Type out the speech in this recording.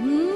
Hmm?